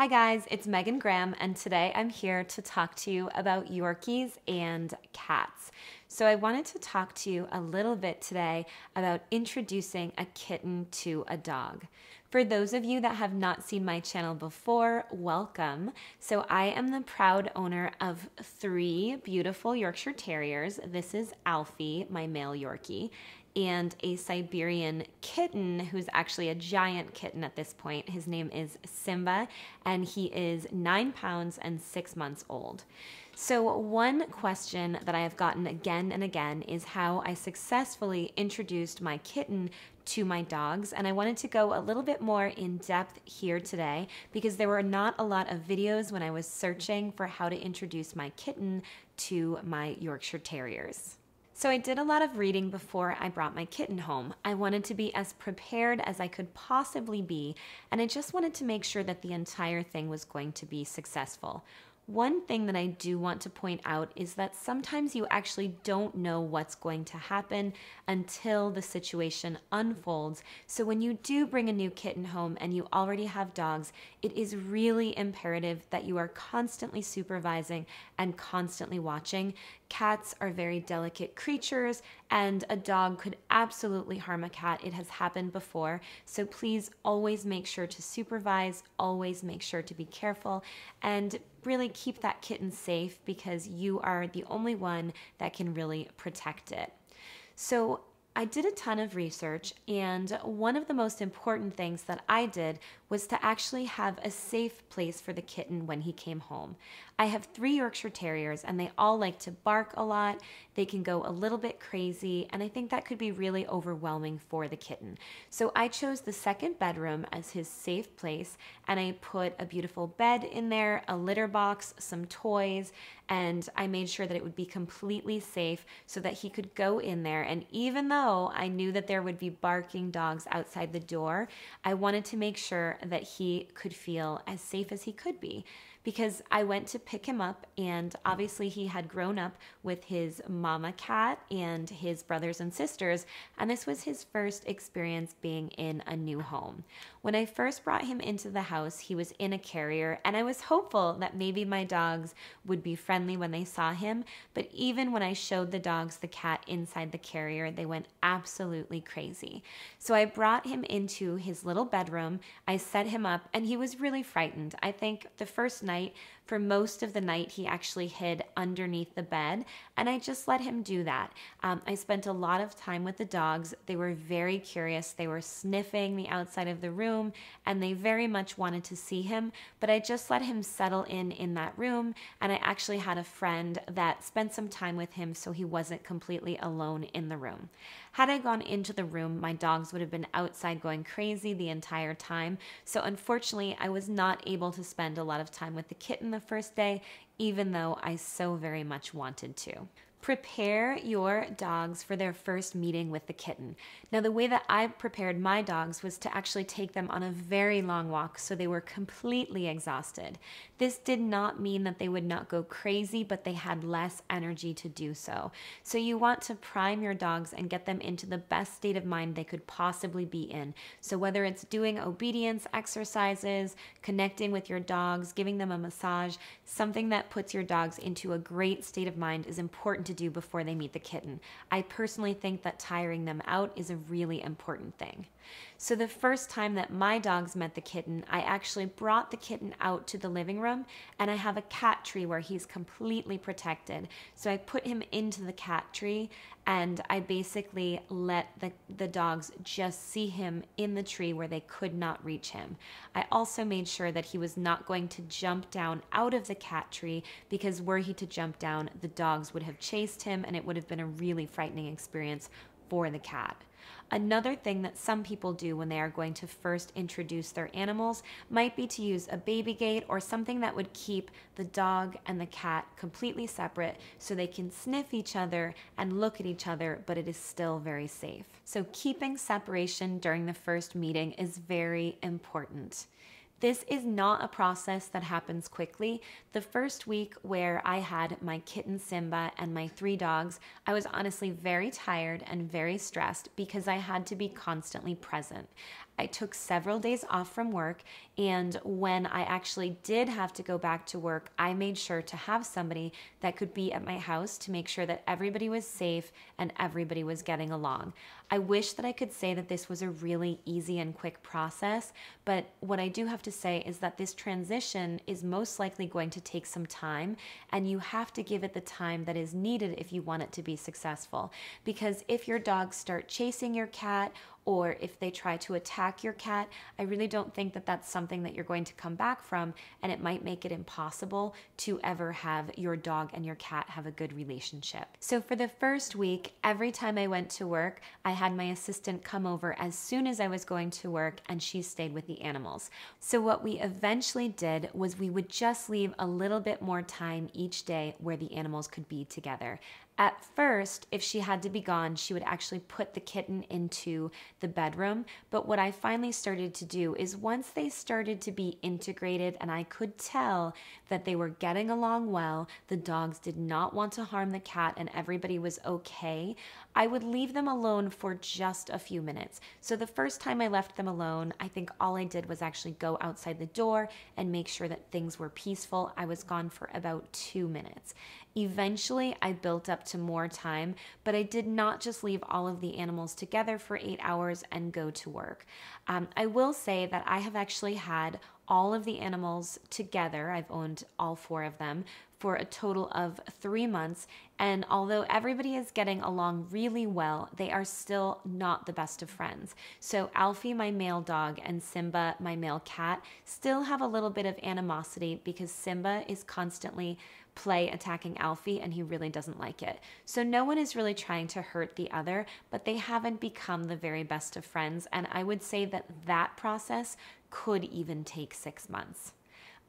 Hi, guys, it's Megan Graham, and today I'm here to talk to you about Yorkies and cats. So, I wanted to talk to you a little bit today about introducing a kitten to a dog. For those of you that have not seen my channel before, welcome. So, I am the proud owner of three beautiful Yorkshire Terriers. This is Alfie, my male Yorkie, and a Siberian kitten who's actually a giant kitten at this point. His name is Simba, and he is nine pounds and six months old. So, one question that I have gotten again and again is how I successfully introduced my kitten to my dogs. And I wanted to go a little bit more in depth here today because there were not a lot of videos when I was searching for how to introduce my kitten to my Yorkshire Terriers. So I did a lot of reading before I brought my kitten home. I wanted to be as prepared as I could possibly be, and I just wanted to make sure that the entire thing was going to be successful. One thing that I do want to point out is that sometimes you actually don't know what's going to happen until the situation unfolds. So, when you do bring a new kitten home and you already have dogs, it is really imperative that you are constantly supervising and constantly watching. Cats are very delicate creatures, and a dog could absolutely harm a cat. It has happened before. So, please always make sure to supervise, always make sure to be careful, and really keep that kitten safe because you are the only one that can really protect it. So, I did a ton of research, and one of the most important things that I did was to actually have a safe place for the kitten when he came home. I have three Yorkshire Terriers, and they all like to bark a lot. They can go a little bit crazy, and I think that could be really overwhelming for the kitten. So I chose the second bedroom as his safe place, and I put a beautiful bed in there, a litter box, some toys, and I made sure that it would be completely safe so that he could go in there. And even though I knew that there would be barking dogs outside the door, I wanted to make sure that he could feel as safe as he could be because I went to pick him up, and obviously he had grown up with his mama cat and his brothers and sisters, and this was his first experience being in a new home. When I first brought him into the house, he was in a carrier, and I was hopeful that maybe my dogs would be friendly when they saw him, but even when I showed the dogs the cat inside the carrier, they went absolutely crazy. So I brought him into his little bedroom, I set him up, and he was really frightened. I think the first night for most of the night, he actually hid underneath the bed, and I just let him do that. Um, I spent a lot of time with the dogs. They were very curious. They were sniffing the outside of the room, and they very much wanted to see him, but I just let him settle in in that room, and I actually had a friend that spent some time with him so he wasn't completely alone in the room. Had I gone into the room, my dogs would have been outside going crazy the entire time. So, unfortunately, I was not able to spend a lot of time with the kitten first day, even though I so very much wanted to. Prepare your dogs for their first meeting with the kitten. Now, the way that I prepared my dogs was to actually take them on a very long walk so they were completely exhausted. This did not mean that they would not go crazy, but they had less energy to do so. So, you want to prime your dogs and get them into the best state of mind they could possibly be in. So, whether it's doing obedience exercises, connecting with your dogs, giving them a massage, something that puts your dogs into a great state of mind is important to do before they meet the kitten. I personally think that tiring them out is a really important thing. So, the first time that my dogs met the kitten, I actually brought the kitten out to the living room and I have a cat tree where he's completely protected. So, I put him into the cat tree and I basically let the, the dogs just see him in the tree where they could not reach him. I also made sure that he was not going to jump down out of the cat tree because were he to jump down, the dogs would have chased him and it would have been a really frightening experience for the cat. Another thing that some people do when they are going to first introduce their animals might be to use a baby gate or something that would keep the dog and the cat completely separate so they can sniff each other and look at each other, but it is still very safe. So, keeping separation during the first meeting is very important. This is not a process that happens quickly. The first week where I had my kitten Simba and my three dogs, I was honestly very tired and very stressed because I had to be constantly present. I took several days off from work, and when I actually did have to go back to work, I made sure to have somebody that could be at my house to make sure that everybody was safe and everybody was getting along. I wish that I could say that this was a really easy and quick process, but what I do have to say is that this transition is most likely going to take some time, and you have to give it the time that is needed if you want it to be successful. Because if your dogs start chasing your cat or if they try to attack your cat, I really don't think that that's something that you're going to come back from, and it might make it impossible to ever have your dog and your cat have a good relationship. So, for the first week, every time I went to work, I had my assistant come over as soon as I was going to work, and she stayed with the animals. So, what we eventually did was we would just leave a little bit more time each day where the animals could be together. At first, if she had to be gone, she would actually put the kitten into the bedroom. But what I finally started to do is once they started to be integrated and I could tell that they were getting along well, the dogs did not want to harm the cat, and everybody was okay, I would leave them alone for just a few minutes. So the first time I left them alone, I think all I did was actually go outside the door and make sure that things were peaceful. I was gone for about two minutes. Eventually, I built up to more time, but I did not just leave all of the animals together for eight hours and go to work. Um, I will say that I have actually had all of the animals together. I've owned all four of them for a total of three months. And although everybody is getting along really well, they are still not the best of friends. So, Alfie, my male dog, and Simba, my male cat, still have a little bit of animosity because Simba is constantly play attacking Alfie and he really doesn't like it. So no one is really trying to hurt the other, but they haven't become the very best of friends. And I would say that that process could even take six months.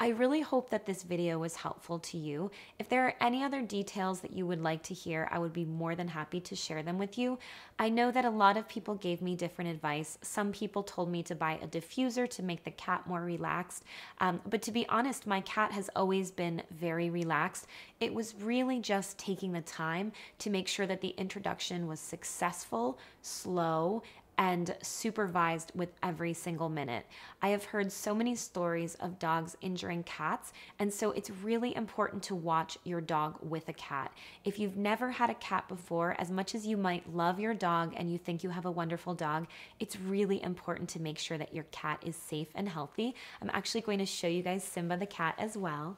I really hope that this video was helpful to you. If there are any other details that you would like to hear, I would be more than happy to share them with you. I know that a lot of people gave me different advice. Some people told me to buy a diffuser to make the cat more relaxed. Um, but to be honest, my cat has always been very relaxed. It was really just taking the time to make sure that the introduction was successful, slow, and supervised with every single minute. I have heard so many stories of dogs injuring cats, and so it's really important to watch your dog with a cat. If you've never had a cat before, as much as you might love your dog and you think you have a wonderful dog, it's really important to make sure that your cat is safe and healthy. I'm actually going to show you guys Simba the cat as well.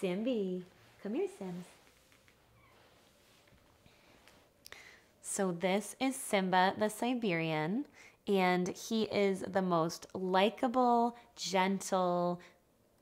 Simbi, come here, Sims. So this is Simba the Siberian, and he is the most likable, gentle,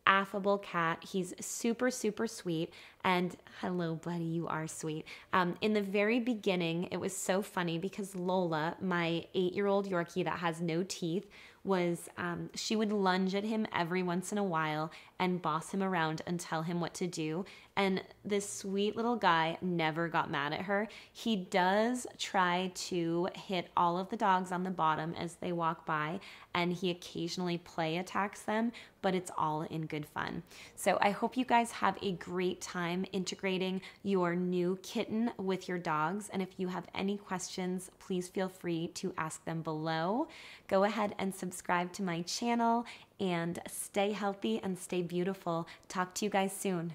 affable cat. He's super, super sweet. And hello, buddy, you are sweet. Um, in the very beginning, it was so funny because Lola, my eight year old Yorkie that has no teeth, was um, she would lunge at him every once in a while and boss him around and tell him what to do. And this sweet little guy never got mad at her. He does try to hit all of the dogs on the bottom as they walk by, and he occasionally play attacks them, but it's all in good fun. So I hope you guys have a great time integrating your new kitten with your dogs. And if you have any questions, please feel free to ask them below. Go ahead and subscribe to my channel and stay healthy and stay beautiful. Talk to you guys soon.